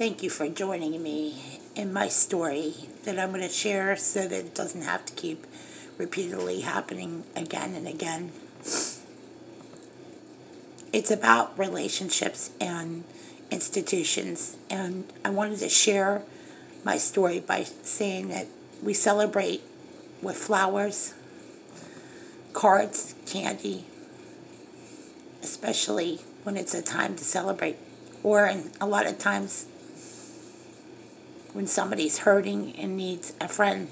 Thank you for joining me in my story that I'm going to share so that it doesn't have to keep repeatedly happening again and again. It's about relationships and institutions, and I wanted to share my story by saying that we celebrate with flowers, cards, candy, especially when it's a time to celebrate, or in a lot of times when somebody's hurting and needs a friend.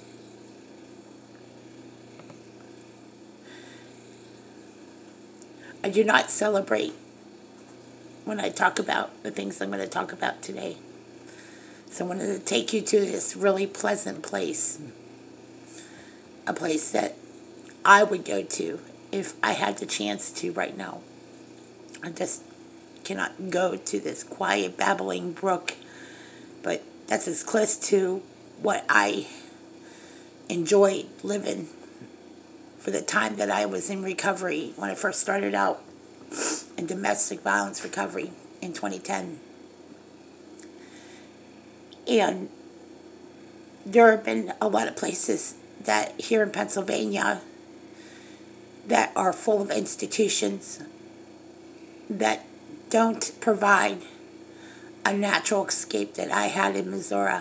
I do not celebrate when I talk about the things I'm going to talk about today. So I wanted to take you to this really pleasant place. A place that I would go to if I had the chance to right now. I just cannot go to this quiet, babbling brook, but that's as close to what I enjoyed living for the time that I was in recovery when I first started out in domestic violence recovery in 2010. And there have been a lot of places that here in Pennsylvania that are full of institutions that don't provide a natural escape that I had in Missouri.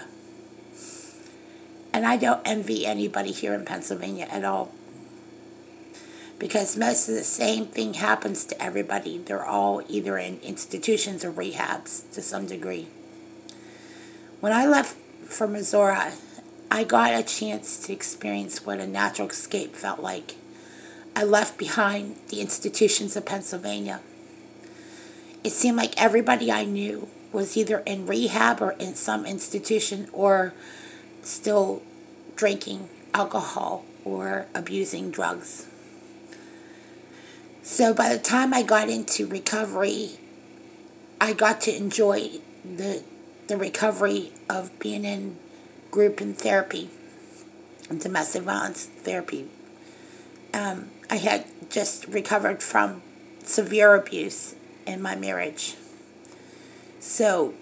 And I don't envy anybody here in Pennsylvania at all. Because most of the same thing happens to everybody. They're all either in institutions or rehabs to some degree. When I left for Missouri, I got a chance to experience what a natural escape felt like. I left behind the institutions of Pennsylvania. It seemed like everybody I knew was either in rehab or in some institution or still drinking alcohol or abusing drugs. So by the time I got into recovery, I got to enjoy the the recovery of being in group and therapy, domestic violence therapy. Um, I had just recovered from severe abuse in my marriage. So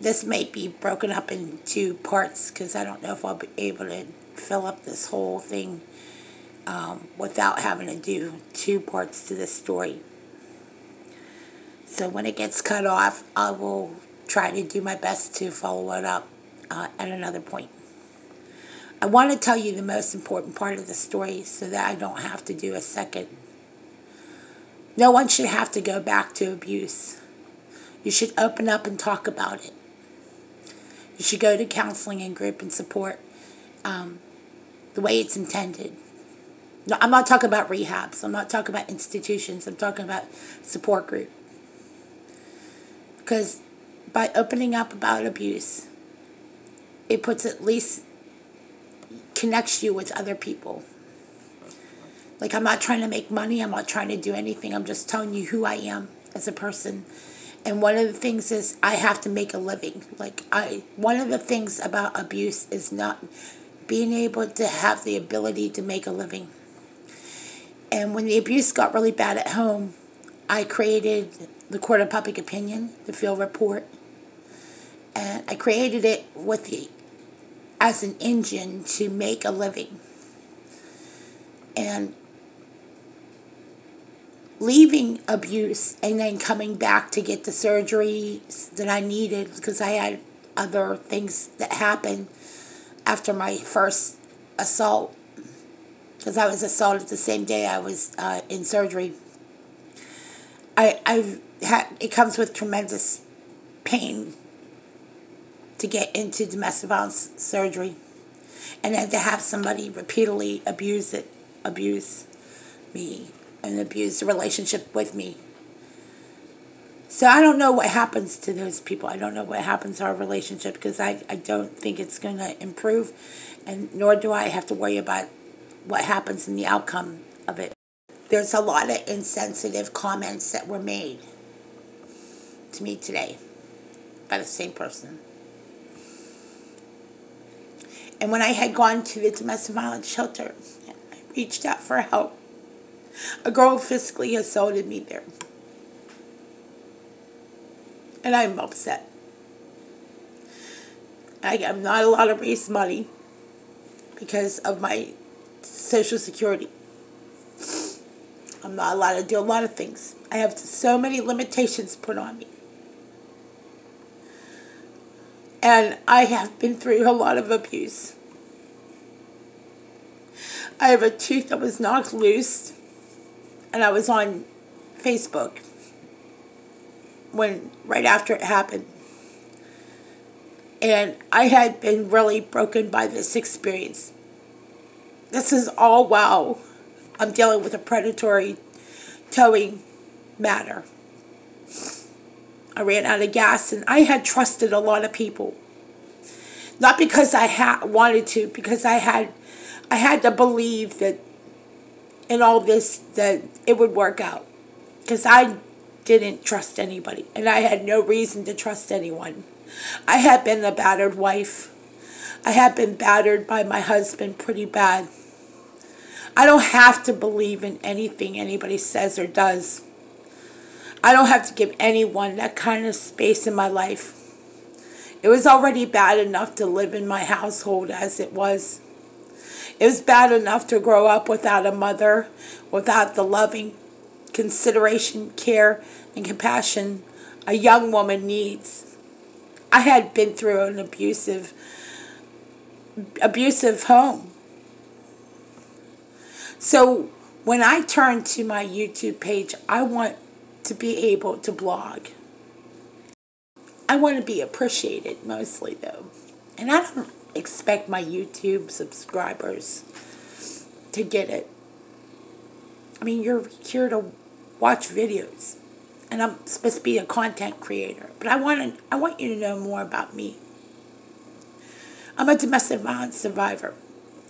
this may be broken up into parts because I don't know if I'll be able to fill up this whole thing um, without having to do two parts to this story. So when it gets cut off, I will try to do my best to follow it up uh, at another point. I want to tell you the most important part of the story so that I don't have to do a second. No one should have to go back to abuse. You should open up and talk about it. You should go to counseling and group and support um, the way it's intended. No, I'm not talking about rehabs. I'm not talking about institutions. I'm talking about support group. Because by opening up about abuse, it puts at least connects you with other people. Like I'm not trying to make money. I'm not trying to do anything. I'm just telling you who I am as a person. And one of the things is I have to make a living. Like I one of the things about abuse is not being able to have the ability to make a living. And when the abuse got really bad at home, I created the Court of Public Opinion, the field report. And I created it with the as an engine to make a living. And leaving abuse and then coming back to get the surgery that I needed because I had other things that happened after my first assault because I was assaulted the same day I was uh, in surgery. I I've had it comes with tremendous pain to get into domestic violence surgery, and then to have somebody repeatedly abuse it, abuse me, and abuse the relationship with me. So I don't know what happens to those people. I don't know what happens to our relationship because I, I don't think it's going to improve, and nor do I have to worry about what happens in the outcome of it. There's a lot of insensitive comments that were made to me today by the same person. And when I had gone to the domestic violence shelter, I reached out for help. A girl physically assaulted me there. And I'm upset. I am not allowed to raise money because of my social security. I'm not allowed to do a lot of things. I have so many limitations put on me. And I have been through a lot of abuse. I have a tooth that was knocked loose, and I was on Facebook when right after it happened. And I had been really broken by this experience. This is all while I'm dealing with a predatory towing matter. I ran out of gas and I had trusted a lot of people. Not because I had wanted to, because I had I had to believe that in all this that it would work out. Because I didn't trust anybody and I had no reason to trust anyone. I had been a battered wife. I had been battered by my husband pretty bad. I don't have to believe in anything anybody says or does. I don't have to give anyone that kind of space in my life. It was already bad enough to live in my household as it was. It was bad enough to grow up without a mother, without the loving consideration, care, and compassion a young woman needs. I had been through an abusive abusive home. So when I turn to my YouTube page, I want to be able to blog. I want to be appreciated mostly though. And I don't expect my YouTube subscribers to get it. I mean, you're here to watch videos. And I'm supposed to be a content creator, but I want to I want you to know more about me. I'm a domestic violence survivor,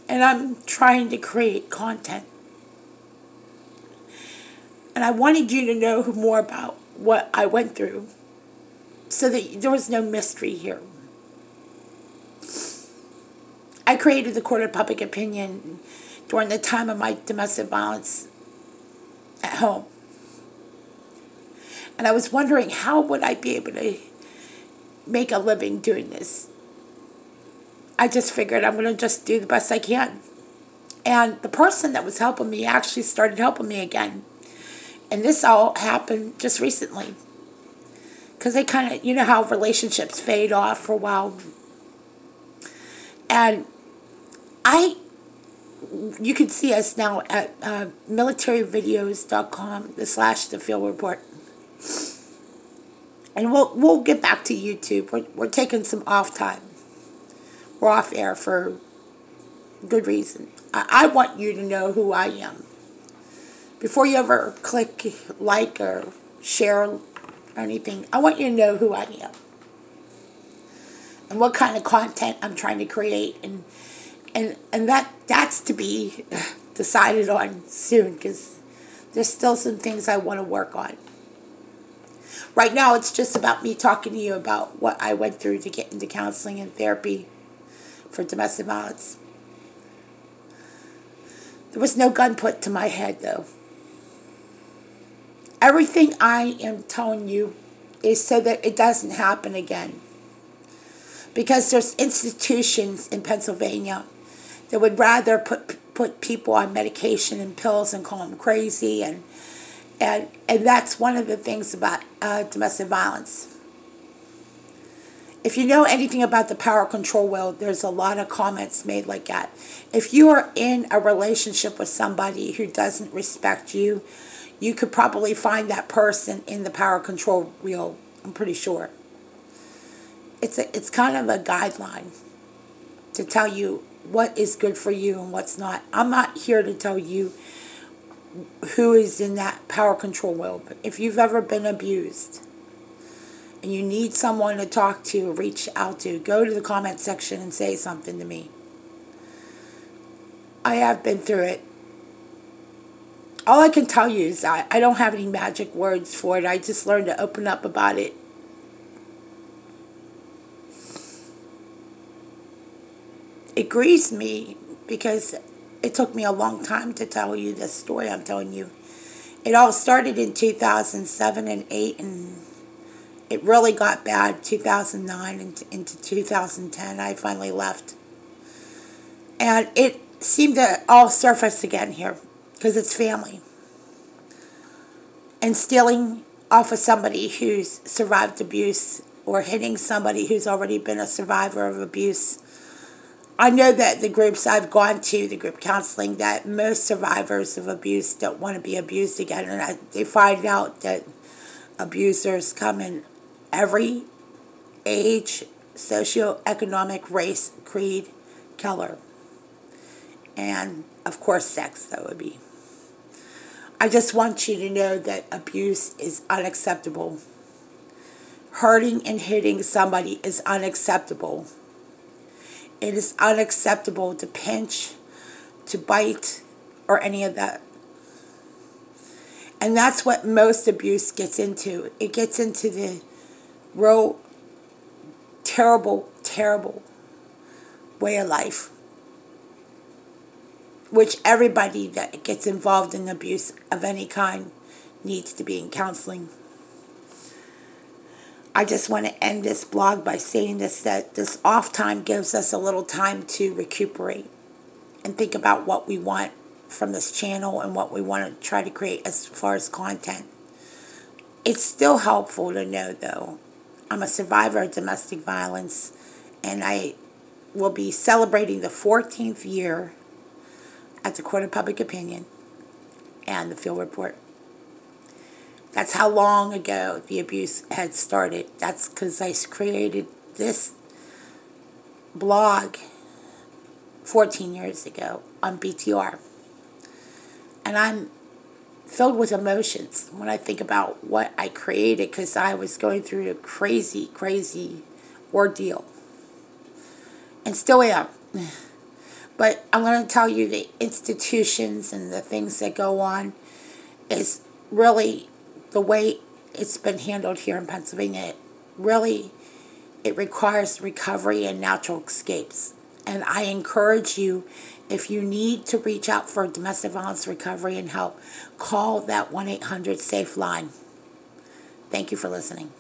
and I'm trying to create content and I wanted you to know more about what I went through so that there was no mystery here. I created the Court of Public Opinion during the time of my domestic violence at home. And I was wondering how would I be able to make a living doing this? I just figured I'm going to just do the best I can. And the person that was helping me actually started helping me again. And this all happened just recently. Because they kind of, you know how relationships fade off for a while. And I, you can see us now at uh, militaryvideos.com, the slash the field report. And we'll, we'll get back to YouTube. We're, we're taking some off time. We're off air for good reason. I, I want you to know who I am before you ever click like or share or anything, I want you to know who I am and what kind of content I'm trying to create and and and that that's to be decided on soon because there's still some things I want to work on. Right now, it's just about me talking to you about what I went through to get into counseling and therapy for domestic violence. There was no gun put to my head, though. Everything I am telling you is so that it doesn't happen again. Because there's institutions in Pennsylvania that would rather put put people on medication and pills and call them crazy and and and that's one of the things about uh, domestic violence. If you know anything about the power control wheel, there's a lot of comments made like that. If you are in a relationship with somebody who doesn't respect you, you could probably find that person in the power control wheel. I'm pretty sure. It's a, it's kind of a guideline to tell you what is good for you and what's not. I'm not here to tell you who is in that power control world. But if you've ever been abused and you need someone to talk to, reach out to, go to the comment section and say something to me. I have been through it all I can tell you is I, I don't have any magic words for it. I just learned to open up about it. It grieves me because it took me a long time to tell you this story I'm telling you. It all started in 2007 and 8 and it really got bad 2009 and into 2010. I finally left. And it seemed to all surface again here because it's family. And stealing off of somebody who's survived abuse or hitting somebody who's already been a survivor of abuse. I know that the groups I've gone to, the group counseling, that most survivors of abuse don't want to be abused again. And I, they find out that abusers come in every age, socioeconomic, race, creed, color. And of course, sex, that would be. I just want you to know that abuse is unacceptable. Hurting and hitting somebody is unacceptable. It is unacceptable to pinch, to bite, or any of that. And that's what most abuse gets into. It gets into the real terrible, terrible way of life which everybody that gets involved in abuse of any kind needs to be in counseling. I just want to end this blog by saying this that this off time gives us a little time to recuperate and think about what we want from this channel and what we want to try to create as far as content. It's still helpful to know though. I'm a survivor of domestic violence and I will be celebrating the 14th year at the Court of Public Opinion and the field report. That's how long ago the abuse had started. That's because I created this blog 14 years ago on BTR. And I'm filled with emotions when I think about what I created because I was going through a crazy, crazy ordeal. And still am. But I'm going to tell you the institutions and the things that go on is really the way it's been handled here in Pennsylvania. It really, it requires recovery and natural escapes. And I encourage you, if you need to reach out for domestic violence recovery and help, call that 1 800 SAFE line. Thank you for listening.